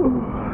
Oh.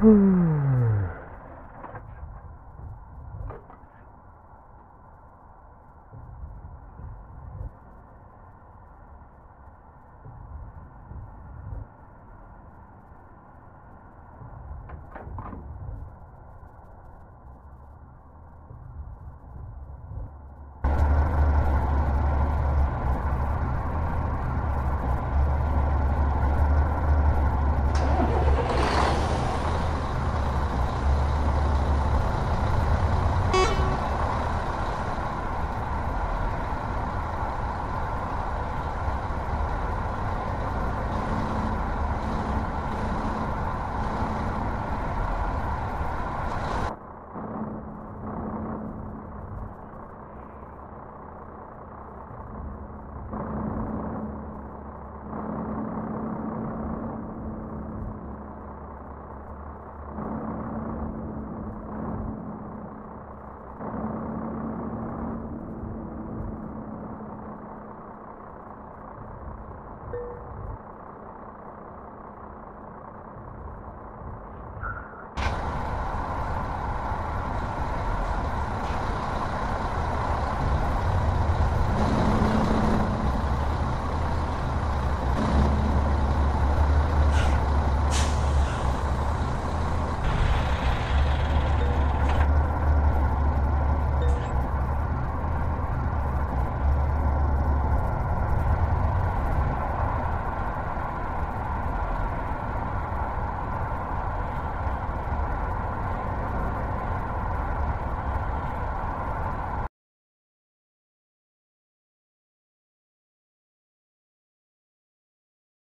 Hmm.